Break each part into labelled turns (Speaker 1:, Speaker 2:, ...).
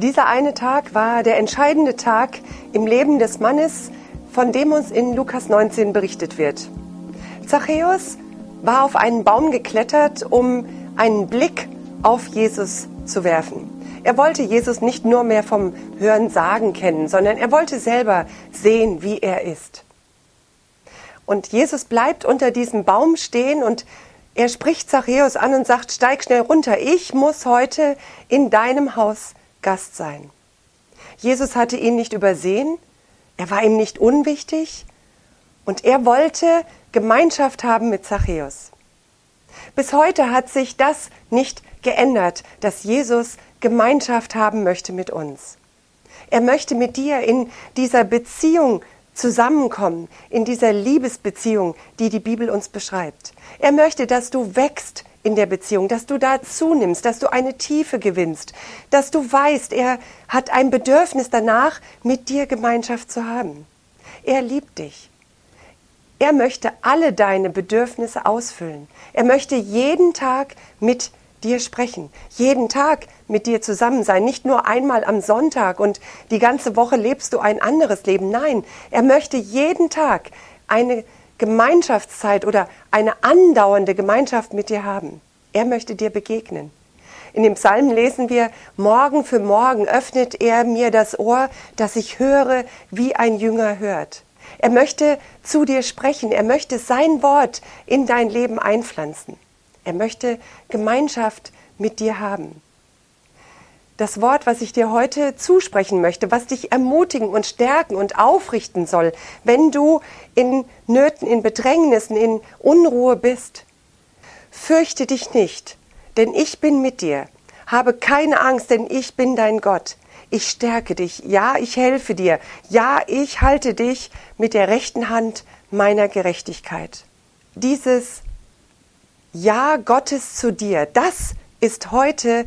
Speaker 1: Dieser eine Tag war der entscheidende Tag im Leben des Mannes, von dem uns in Lukas 19 berichtet wird. Zachäus war auf einen Baum geklettert, um einen Blick auf Jesus zu werfen. Er wollte Jesus nicht nur mehr vom Hören sagen kennen, sondern er wollte selber sehen, wie er ist. Und Jesus bleibt unter diesem Baum stehen und er spricht Zachäus an und sagt, steig schnell runter, ich muss heute in deinem Haus Gast sein. Jesus hatte ihn nicht übersehen, er war ihm nicht unwichtig und er wollte Gemeinschaft haben mit Zachäus. Bis heute hat sich das nicht geändert, dass Jesus Gemeinschaft haben möchte mit uns. Er möchte mit dir in dieser Beziehung zusammenkommen, in dieser Liebesbeziehung, die die Bibel uns beschreibt. Er möchte, dass du wächst in der Beziehung, dass du da zunimmst, dass du eine Tiefe gewinnst, dass du weißt, er hat ein Bedürfnis danach, mit dir Gemeinschaft zu haben. Er liebt dich. Er möchte alle deine Bedürfnisse ausfüllen. Er möchte jeden Tag mit dir sprechen, jeden Tag mit dir zusammen sein, nicht nur einmal am Sonntag und die ganze Woche lebst du ein anderes Leben. Nein, er möchte jeden Tag eine Gemeinschaftszeit oder eine andauernde Gemeinschaft mit dir haben. Er möchte dir begegnen. In dem Psalm lesen wir, Morgen für Morgen öffnet er mir das Ohr, dass ich höre, wie ein Jünger hört. Er möchte zu dir sprechen, er möchte sein Wort in dein Leben einpflanzen. Er möchte Gemeinschaft mit dir haben. Das Wort, was ich dir heute zusprechen möchte, was dich ermutigen und stärken und aufrichten soll, wenn du in Nöten, in Bedrängnissen, in Unruhe bist. Fürchte dich nicht, denn ich bin mit dir. Habe keine Angst, denn ich bin dein Gott. Ich stärke dich. Ja, ich helfe dir. Ja, ich halte dich mit der rechten Hand meiner Gerechtigkeit. Dieses ja Gottes zu dir, das ist heute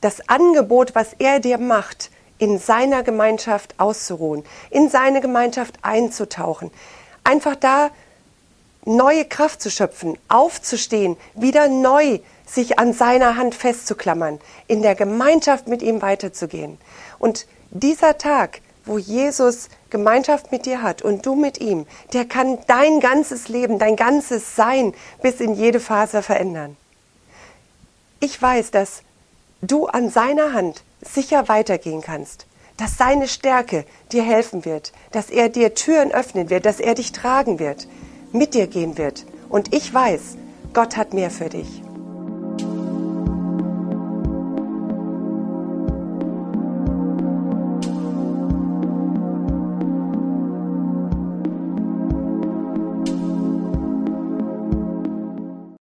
Speaker 1: das Angebot, was er dir macht, in seiner Gemeinschaft auszuruhen, in seine Gemeinschaft einzutauchen, einfach da neue Kraft zu schöpfen, aufzustehen, wieder neu sich an seiner Hand festzuklammern, in der Gemeinschaft mit ihm weiterzugehen. Und dieser Tag, wo Jesus Gemeinschaft mit dir hat und du mit ihm, der kann dein ganzes Leben, dein ganzes Sein bis in jede Phase verändern. Ich weiß, dass du an seiner Hand sicher weitergehen kannst, dass seine Stärke dir helfen wird, dass er dir Türen öffnen wird, dass er dich tragen wird, mit dir gehen wird. Und ich weiß, Gott hat mehr für dich.